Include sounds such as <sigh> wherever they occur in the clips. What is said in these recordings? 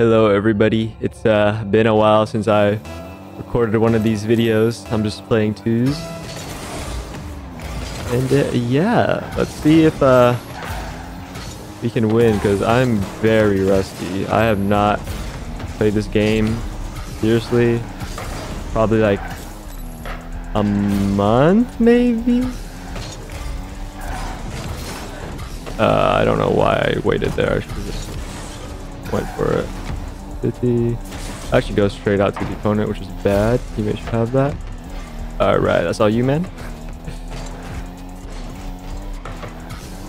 Hello everybody. It's uh, been a while since I recorded one of these videos. I'm just playing twos. And uh, yeah, let's see if uh, we can win because I'm very rusty. I have not played this game seriously. Probably like a month maybe? Uh, I don't know why I waited there. I should just went for it. 50. Actually go straight out to the opponent, which is bad. Teammate should have that. Alright, that's all you, man. <laughs>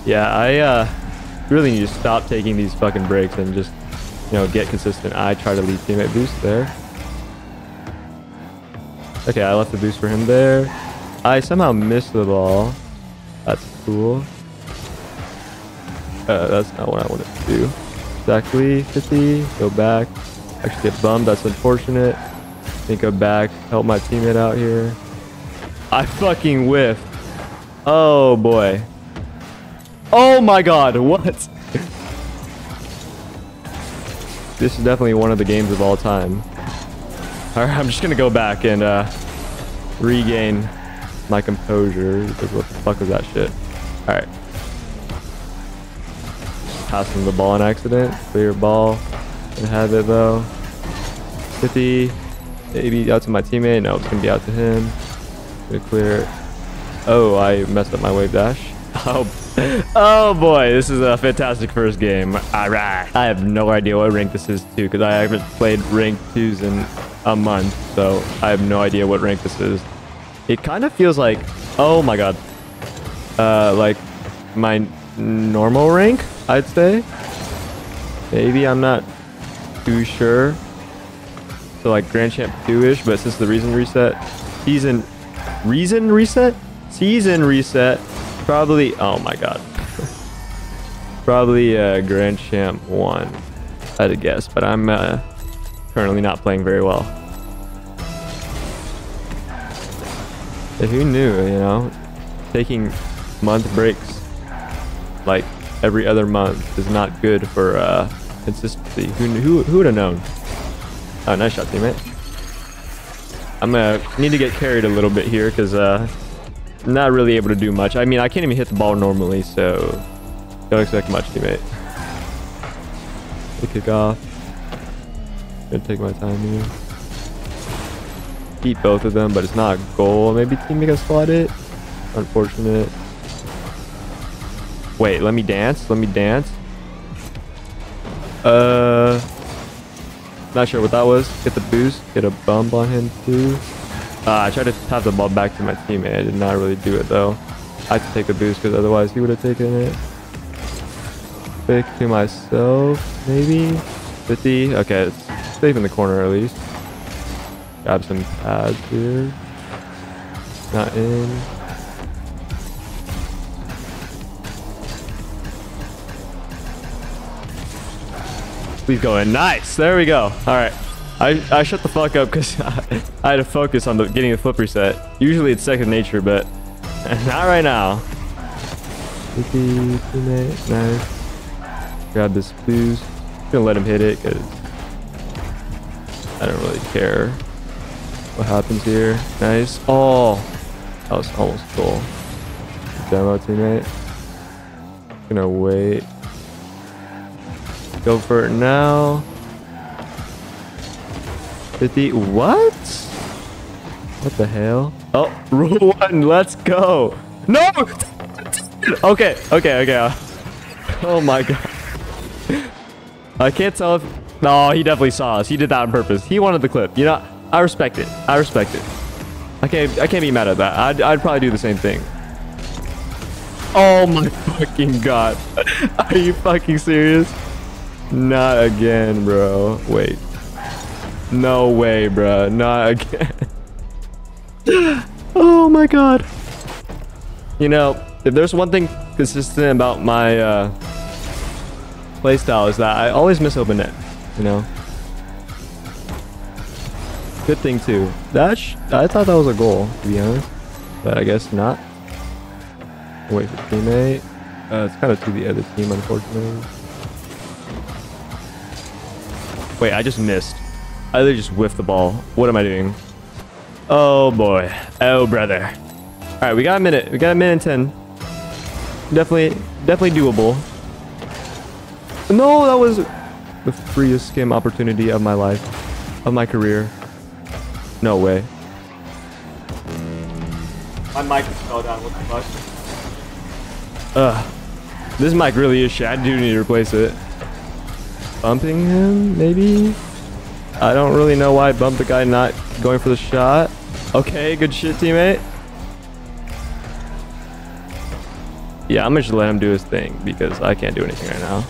yeah, I uh, really need to stop taking these fucking breaks and just, you know, get consistent. I try to lead teammate boost there. Okay, I left the boost for him there. I somehow missed the ball. That's cool. Uh, that's not what I wanted to do. Exactly, 50, go back. Actually get bummed, that's unfortunate. Then go back, help my teammate out here. I fucking whiffed. Oh boy. Oh my god, <laughs> what? this is definitely one of the games of all time. Alright, I'm just gonna go back and uh, regain my composure. Because what the fuck was that shit? Passing the ball on accident. Clear ball. And have it though. 50. Maybe out to my teammate. No, it's gonna be out to him. Clear. Oh, I messed up my wave dash. <laughs> Oh, oh boy, this is a fantastic first game. All right. I have no idea what rank this is too, because I haven't played rank twos in a month, so I have no idea what rank this is. It kind of feels like, oh my god, uh, like my normal rank, I'd say. Maybe I'm not too sure. So like Grand Champ 2-ish, but since the Reason reset, season, Reason reset? Season reset, probably, oh my god. <laughs> probably uh, Grand Champ 1, I'd guess, but I'm uh, currently not playing very well. If who knew, you know, taking month breaks like every other month is not good for uh, consistency. Who who who would have known? Oh, nice shot, teammate. I'm gonna need to get carried a little bit here because uh, I'm not really able to do much. I mean, I can't even hit the ball normally, so don't expect much, teammate. The kick off. Gonna take my time here. Beat both of them, but it's not a goal. Maybe teammate can slot it. Unfortunate. Wait, let me dance. Let me dance. Uh, not sure what that was. Get the boost. Get a bump on him too. Uh, I tried to tap the ball back to my teammate. I did not really do it though. I had to take the boost because otherwise he would have taken it. Pick to myself, maybe. 50. Okay, it's safe in the corner at least. Grab some pads here. Not in. Please go in. Nice. There we go. All right. I, I shut the fuck up because I, <laughs> I had to focus on the, getting the flip reset. Usually it's second nature, but <laughs> not right now. Nice. Grab this boost. Gonna let him hit it because I don't really care what happens here. Nice. Oh, that was almost cool. Demo teammate. Gonna wait. Go for it now. 50. What? What the hell? Oh, <laughs> rule one. Let's go. No. Okay. Okay. Okay. <laughs> Oh my god. I can't tell if... No, he definitely saw us. He did that on purpose. He wanted the clip. You know, I respect it. I respect it. I can't, I can't be mad at that. I'd, I'd probably do the same thing. Oh my <laughs> fucking god. Are you fucking serious? Not again, bro. Wait. No way, bro. Not <laughs> again. <gasps> oh my god. You know, if there's one thing consistent about my uh, playstyle is that I always miss open net, you know? Good thing too. That I thought that was a goal, to be honest. But I guess not. Wait for teammate. Uh, it's kind of to the other team, unfortunately. Wait, I just missed. I literally just whiffed the ball. What am I doing? Oh boy. Oh brother. All right, we got a minute. We got a minute and 10. Definitely, definitely doable. No, that was the freest game opportunity of my life, of my career. No way. My mic just fell down. What the fuck? Ugh. This mic really is shit. I do need to replace it. Bumping him, maybe? I don't really know why I bumped the guy not going for the shot. Okay, good shit, teammate. Yeah, I'm gonna just let him do his thing because I can't do anything right now.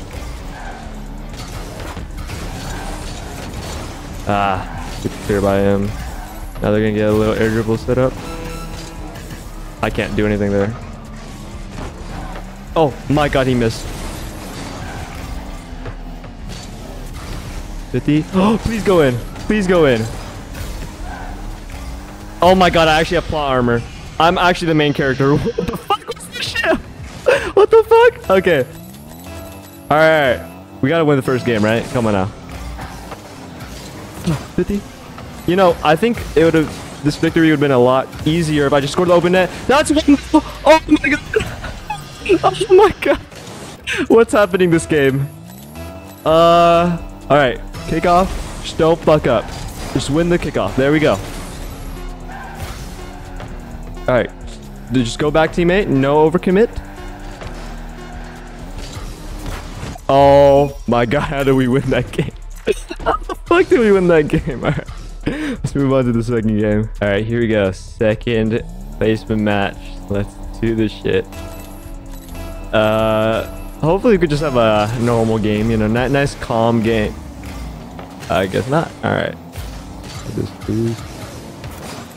Ah, good clear by him. Now they're gonna get a little air dribble set up. I can't do anything there. Oh my god, he missed. 50. Oh, <gasps> please go in. Please go in. Oh my god, I actually have plot armor. I'm actually the main character. <laughs> What the fuck was this shit? <laughs> What the fuck? Okay. Alright. We gotta win the first game, right? Come on now. <gasps> 50. You know, I think it would have this victory would have been a lot easier if I just scored the open net. That's one. Oh my god. <laughs> Oh my god. What's happening this game? Uh, all right. Kickoff. Just don't fuck up. Just win the kickoff. There we go. All right. Just go back, teammate. No overcommit. Oh my god, how do we win that game? <laughs> how the fuck did we win that game? <laughs> All right. Let's move on to the second game. All right, here we go. Second placement match. Let's do this shit. Uh, hopefully we could just have a normal game, you know, nice calm game. I guess not. All right.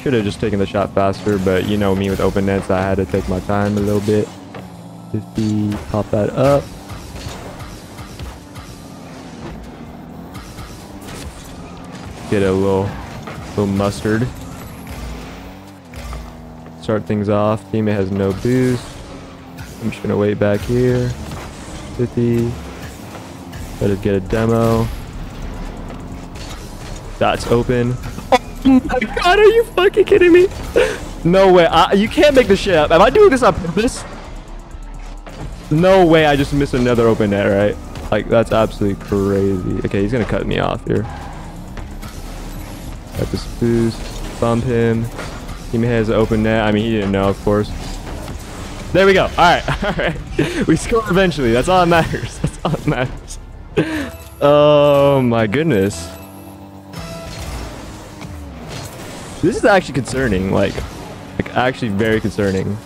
Should have just taken the shot faster, but you know me with open nets, I had to take my time a little bit. 50, pop that up. Get a little, little mustard. Start things off. Teammate has no boost. I'm just gonna wait back here. 50. Better get a demo. That's open. Oh my god, are you fucking kidding me? No way. I, you can't make this shit up. Am I doing this on purpose? No way I just missed another open net, right? Like, that's absolutely crazy. Okay, he's gonna cut me off here. Got this boost. Bump him. He has an open net. I mean, he didn't know, of course. There we go. All right. <laughs> All right. We score eventually. That's all that matters. <laughs> That's all that matters. Oh, my goodness. This is actually concerning. Like, like actually very concerning.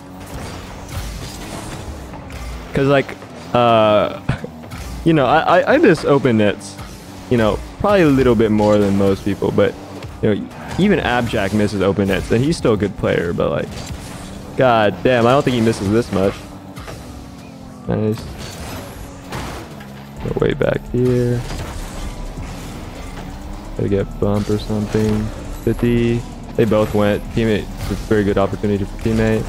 Cause like, uh, <laughs> you know, I, I, I miss open nets. You know, probably a little bit more than most people, but you know, even Abjack misses open nets, and he's still a good player. But like, god damn, I don't think he misses this much. Nice. Go way back here. Gotta get bump or something. 50. They both went. Teammate, very good opportunity for teammate.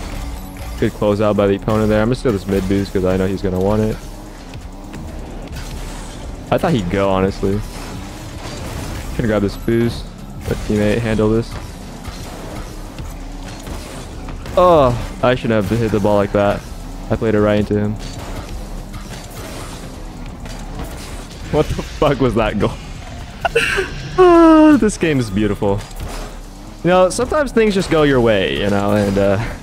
Good closeout by the opponent there. I'm gonna steal this mid boost because I know he's gonna want it. I thought he'd go, honestly. Gonna grab this boost. Let teammate handle this. Oh, I shouldn't have hit the ball like that. I played it right into him. What the fuck was that goal? oh, <laughs> this game is beautiful. You know, sometimes things just go your way, you know, and uh,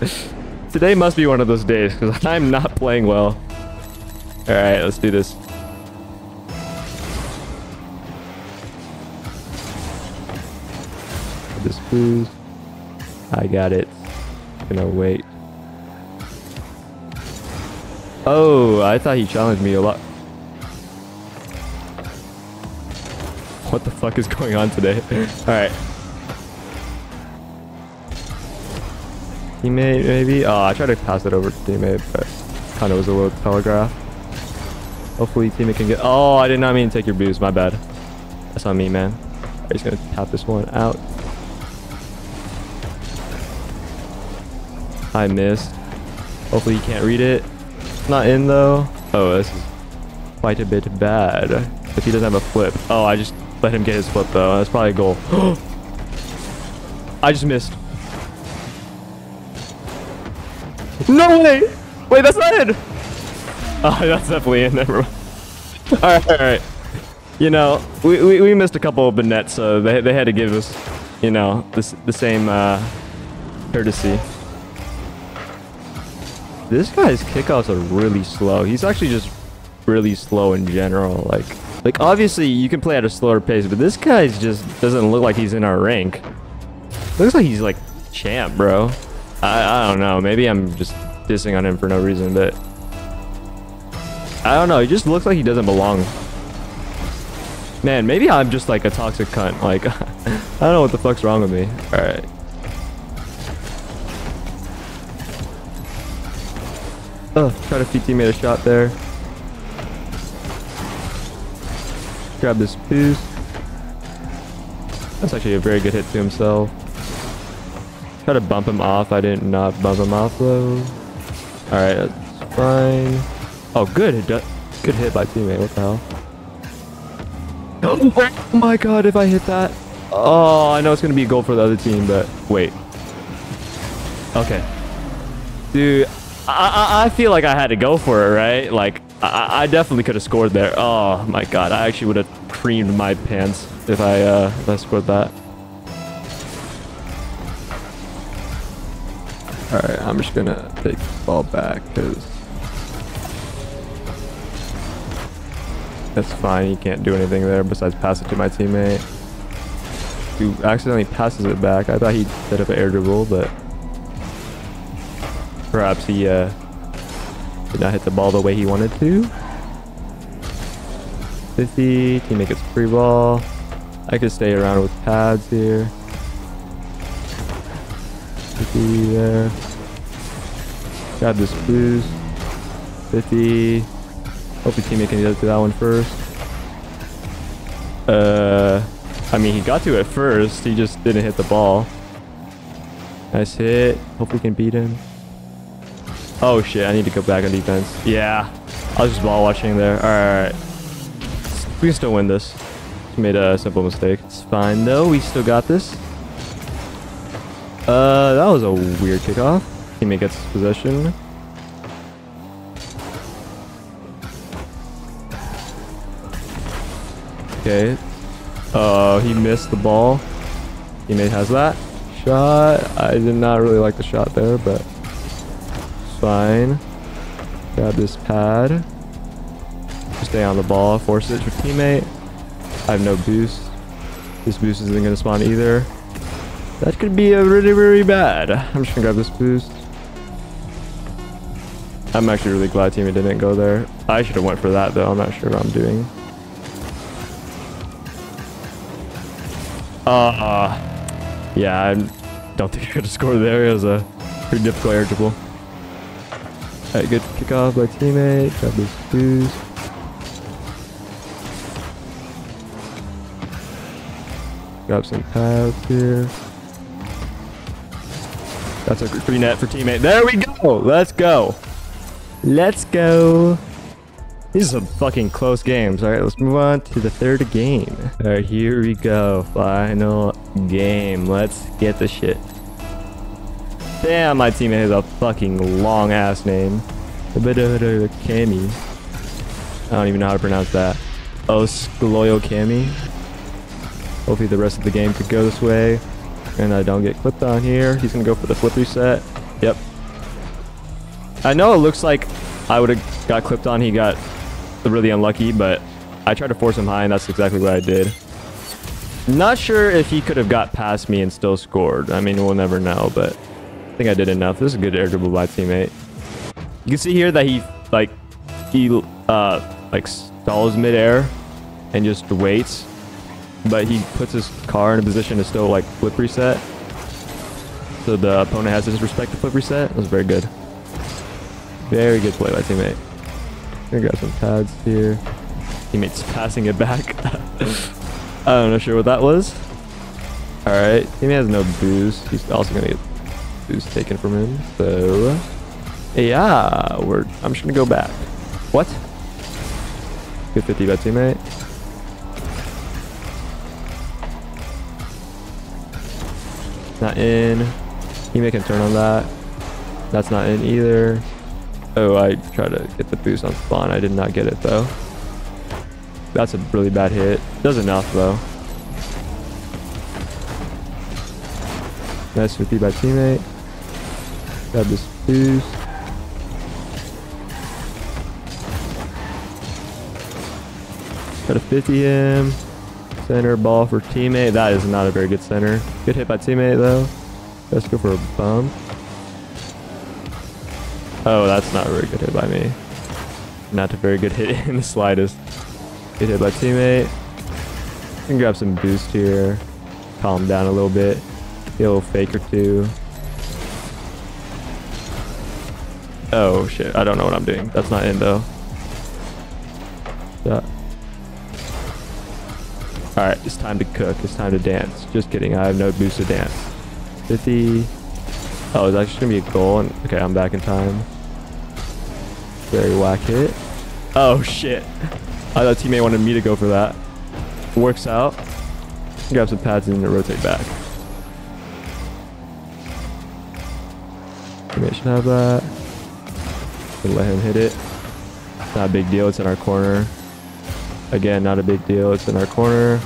<laughs> today must be one of those days because <laughs> I'm not playing well. All right, let's do this. This boost. I got it. Gonna wait. Oh, I thought he challenged me a lot. What the fuck is going on today? <laughs> All right. Teammate, maybe? Oh, I tried to pass it over to teammate, but kind of was a little telegraph. Hopefully teammate can get... Oh, I did not mean to take your boost. My bad. That's on me, man. Right, he's going to tap this one out. I missed. Hopefully he can't read it. Not in, though. Oh, this is quite a bit bad. if he doesn't have a flip. Oh, I just let him get his flip though. That's probably a goal. <gasps> I just missed. No way! Wait, that's not in! <laughs> Oh, that's definitely in. Never mind. <laughs> Alright, alright. You know, we, we, we missed a couple open nets, so they, they had to give us, you know, this, the same uh, courtesy. This guy's kickoffs are really slow. He's actually just really slow in general. Like, like obviously you can play at a slower pace, but this guy just doesn't look like he's in our rank. Looks like he's like champ, bro. I, I don't know. Maybe I'm just dissing on him for no reason, but I don't know. He just looks like he doesn't belong. Man, maybe I'm just like a toxic cunt. Like, <laughs> I don't know what the fuck's wrong with me. All right. Oh, try to feed teammate a shot there. Grab this boost. That's actually a very good hit to himself. Try to bump him off. I did not not bump him off though. Alright, that's fine. Oh, good. Good hit by teammate. What the hell? Oh my god, if I hit that. Oh, I know it's going to be a goal for the other team, but wait. Okay. Dude, I, I, I feel like I had to go for it, right? Like, I, I definitely could have scored there. Oh my god, I actually would have creamed my pants if I, uh, if I scored that. Alright, I'm just gonna take the ball back because that's fine. You can't do anything there besides pass it to my teammate. Who accidentally passes it back. I thought he set up an air dribble, but perhaps he uh, did not hit the ball the way he wanted to. 50, teammate gets a free ball. I could stay around with pads here. 50 there. Grab this boost. 50. Hope your teammate can get to that one first. Uh, I mean, he got to it first. He just didn't hit the ball. Nice hit. Hope we can beat him. Oh shit, I need to go back on defense. Yeah, I was just ball watching there. Alright. We can still win this. Just made a simple mistake. It's fine though, we still got this. Uh, that was a weird kickoff. Teammate gets possession. Okay. Uh, he missed the ball. Teammate has that. Shot. I did not really like the shot there, but fine. Grab this pad. Stay on the ball. Force it to teammate. I have no boost. This boost isn't going to spawn either. That could be a really, really bad. I'm just gonna grab this boost. I'm actually really glad teammate didn't go there. I should have went for that though. I'm not sure what I'm doing. Uh, yeah, I don't think I could have scored there. It was a pretty difficult air dribble. Alright, good kickoff by teammate. Grab this boost. Grab some pads here. That's a free net for teammate. There we go. Let's go. Let's go. These are some fucking close games. All right, let's move on to the third game. All right, here we go. Final game. Let's get the shit. Damn, my teammate has a fucking long ass name. Kami. I don't even know how to pronounce that. Oskloyo Kami. Hopefully the rest of the game could go this way. And I don't get clipped on here. He's going to go for the flip reset. Yep. I know it looks like I would have got clipped on. He got really unlucky, but I tried to force him high, and that's exactly what I did. Not sure if he could have got past me and still scored. I mean, we'll never know, but I think I did enough. This is a good air dribble by teammate. You can see here that he, like, he, uh, like, stalls midair and just waits but he puts his car in a position to still like flip reset. So the opponent has to disrespect the flip reset. That was very good. Very good play by teammate. Gonna grab some pads here. Teammate's passing it back. <laughs> I'm not sure what that was. Alright, teammate has no boost. He's also gonna get boost taken from him. So yeah, we're I'm just gonna go back. What? Good 50 by teammate. Not in. Teammate can turn on that. That's not in either. Oh, I tried to get the boost on spawn. I did not get it though. That's a really bad hit. Does enough though. Nice 50 by teammate. Grab this boost. Try to 50 him. Center ball for teammate. That is not a very good center. Good hit by teammate though. Let's go for a bump. Oh, that's not a very good hit by me. Not a very good hit <laughs> in the slightest. Good hit by teammate. Can grab some boost here. Calm down a little bit. Get a little fake or two. Oh shit, I don't know what I'm doing. That's not in though. Yeah. Alright, it's time to cook. It's time to dance. Just kidding, I have no boost to dance. 50. Oh, it's actually gonna be a goal. Okay, I'm back in time. Very whack hit. Oh shit. I thought teammate wanted me to go for that. Works out. Grab some pads and then rotate back. Teammate should have that. Let him hit it. Not a big deal. It's in our corner. Again, not a big deal. It's in our corner.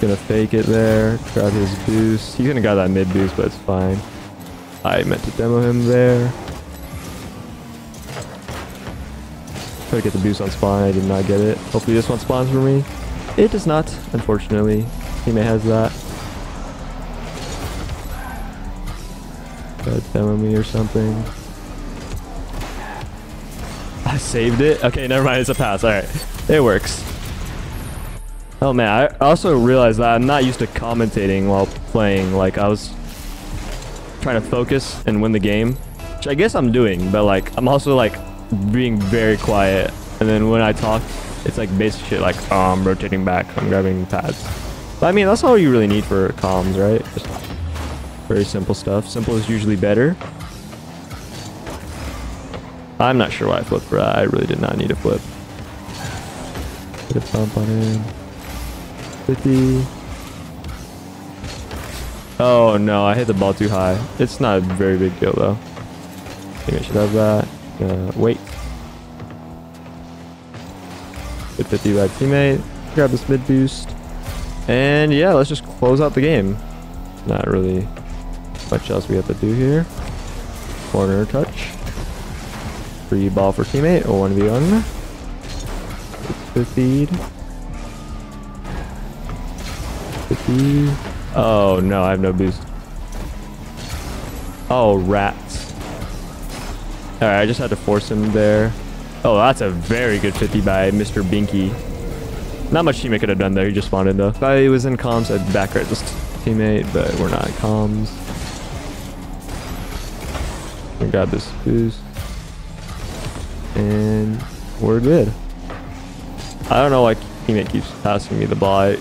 Gonna fake it there. Grab his boost. He's gonna got that mid boost, but it's fine. I meant to demo him there. Try to get the boost on spawn. I did not get it. Hopefully this one spawns for me. It does not, unfortunately. Teammate has that. To demo me or something. I saved it. Okay, never mind. It's a pass. All right. It works. Oh man, I also realized that I'm not used to commentating while playing. Like I was trying to focus and win the game, which I guess I'm doing, but like I'm also like being very quiet. And then when I talk, it's like basic shit like, oh, I'm rotating back, I'm grabbing pads. But I mean, that's all you really need for comms, right? Just very simple stuff. Simple is usually better. I'm not sure why I flipped that. I really did not need to flip. Get a bump on him. 50. Oh no, I hit the ball too high. It's not a very big deal though. Maybe I should have that. Uh, wait. Hit 50 by teammate. Grab this mid boost. And yeah, let's just close out the game. Not really much else we have to do here. Corner touch. Free ball for teammate. 1v1. It's the feed. 50. Oh no, I have no boost. Oh, rats. Alright, I just had to force him there. Oh, that's a very good 50 by Mr. Binky. Not much teammate could have done there. He just spawned in though. If I was in comms, I'd back right this teammate, but we're not comms. We got this boost. And we're good. I don't know why teammate keeps passing me the ball. <laughs>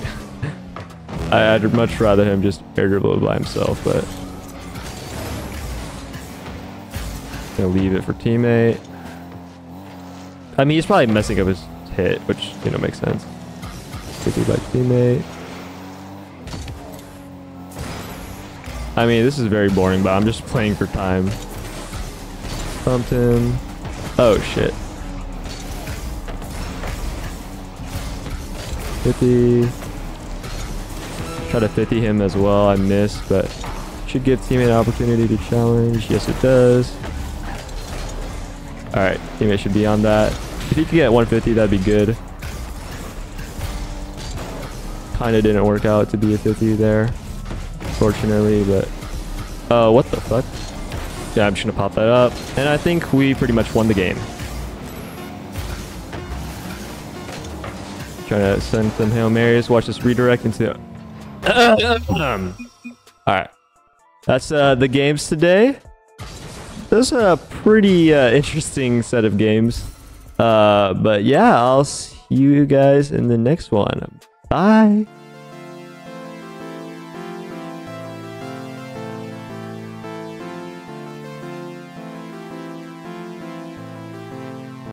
I, I'd much rather him just air dribble by himself, but... Gonna leave it for teammate. I mean, he's probably messing up his hit, which, you know, makes sense. 50 by teammate. I mean, this is very boring, but I'm just playing for time. Bumped him. Oh, shit. 50. Try to 50 him as well. I missed, but should give teammate an opportunity to challenge. Yes, it does. Alright, teammate should be on that. If he could get 150, that'd be good. Kinda didn't work out to be a 50 there. Fortunately, but... Oh, uh, what the fuck? Yeah, I'm just gonna pop that up. And I think we pretty much won the game. Trying to send some Hail Marys. Watch this redirect into... <coughs> Alright. That's uh, the games today. Those are a pretty uh, interesting set of games. Uh, but yeah, I'll see you guys in the next one. Bye.